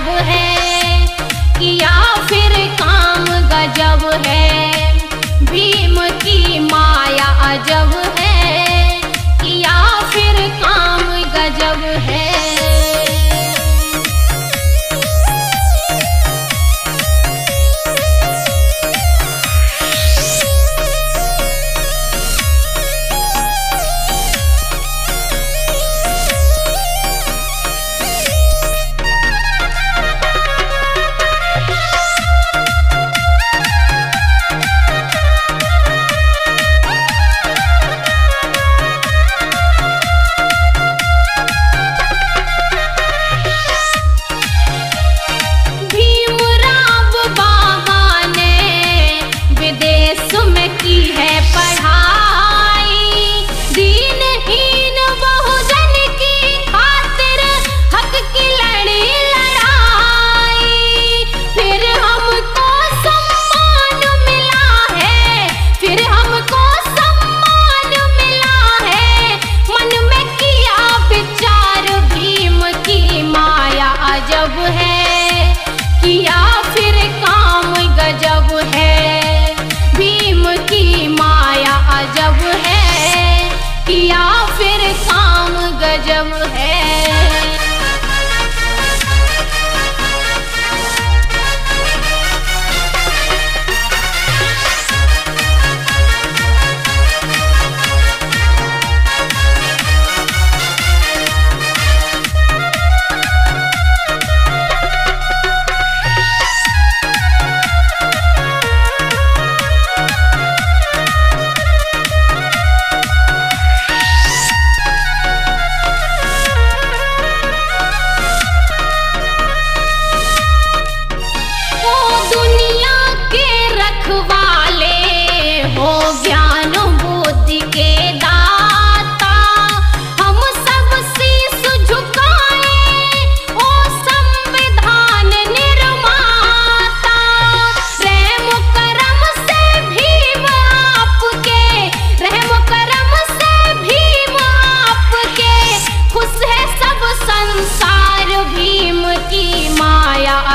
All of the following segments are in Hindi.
गजब है किया फिर काम गजब है। भीम की माया अजब है Jamal.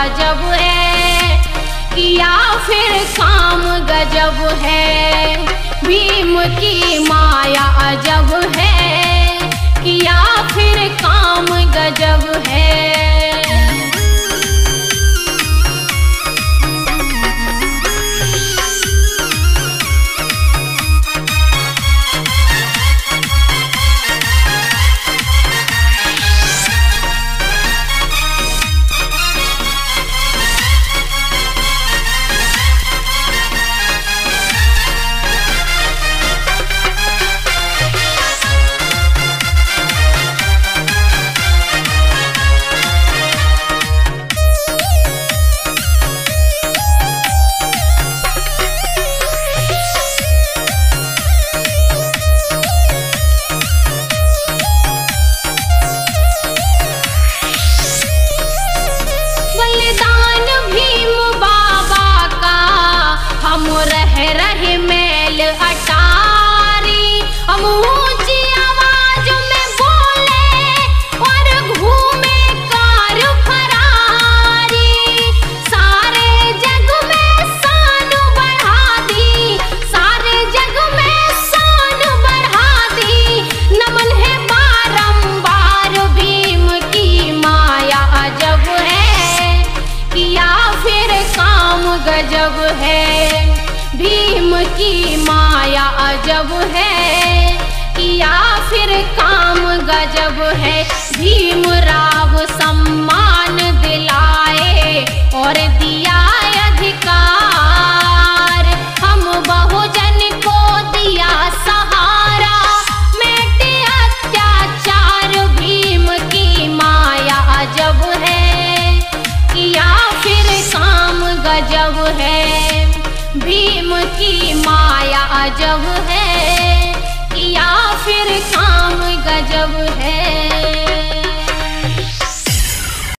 जब है। किया फिर काम गजब है। भीम की गजब है। भीम की माया अजब है। किया फिर काम गजब है। भीम राव प्रेम की माया अजब है या फिर काम गजब है?